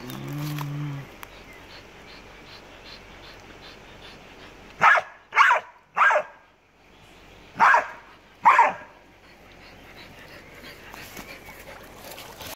Mm-hmm.